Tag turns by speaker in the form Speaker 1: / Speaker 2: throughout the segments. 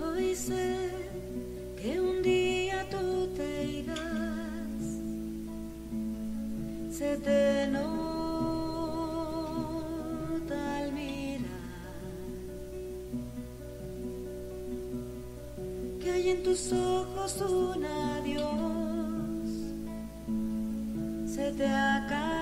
Speaker 1: Hoy sé que un día tú te irás, se te no. que hay en tus ojos un adiós, se te acaba.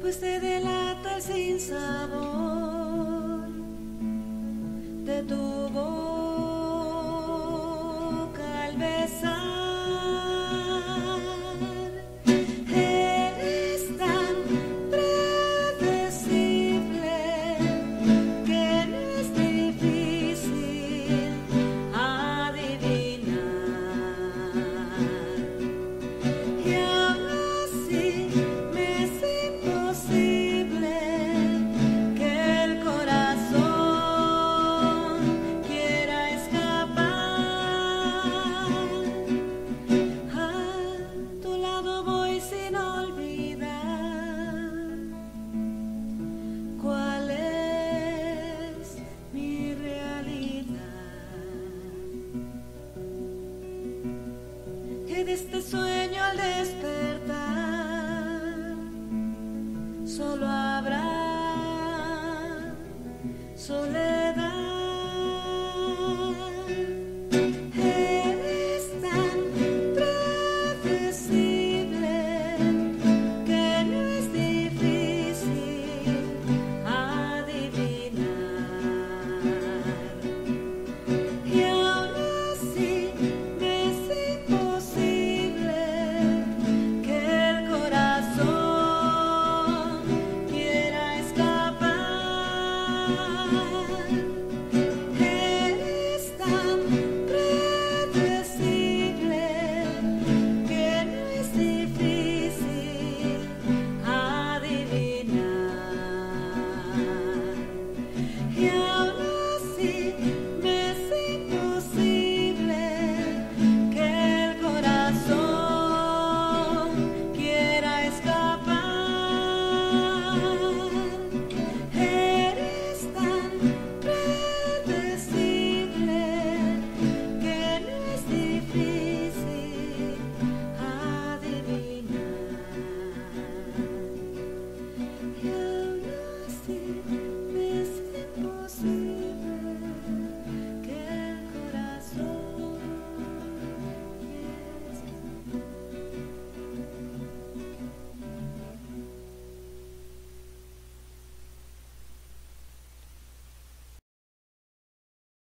Speaker 1: pues te delata el sinsabor. de este sueño al despertar. Este